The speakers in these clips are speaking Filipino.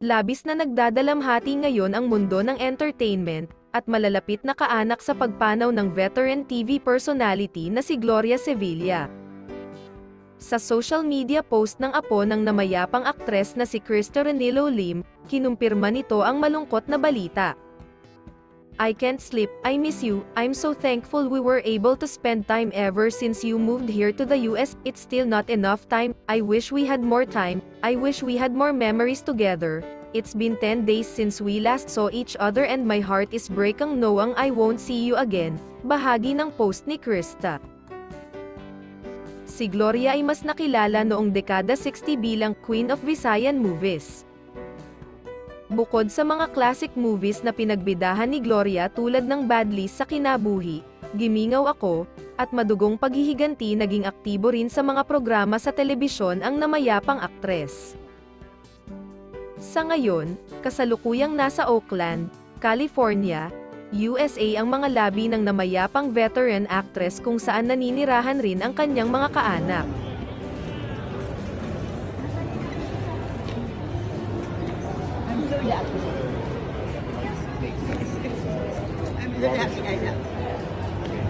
Labis na nagdadalamhati ngayon ang mundo ng entertainment, at malalapit na kaanak sa pagpanaw ng veteran TV personality na si Gloria Sevilla. Sa social media post ng apo ng namayapang aktres na si Krista Renilo Lim, kinumpirma nito ang malungkot na balita. I can't sleep, I miss you, I'm so thankful we were able to spend time ever since you moved here to the US, it's still not enough time, I wish we had more time, I wish we had more memories together, it's been 10 days since we last saw each other and my heart is breaking. Knowing I won't see you again, bahagi ng post ni Krista. Si Gloria ay mas nakilala noong dekada 60 bilang Queen of Visayan Movies. Bukod sa mga classic movies na pinagbidahan ni Gloria tulad ng Badlies sa Kinabuhi, Gimingaw Ako, at Madugong Paghihiganti naging aktibo rin sa mga programa sa telebisyon ang namayapang aktres. Sa ngayon, kasalukuyang nasa Oakland, California, USA ang mga labi ng namayapang veteran actress kung saan naninirahan rin ang kanyang mga kaanak. I'm so happy. I'm so happy I love.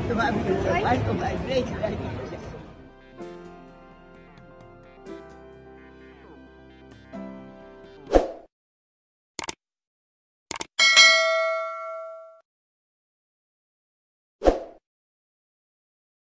Tumami ko sa wife ko, my great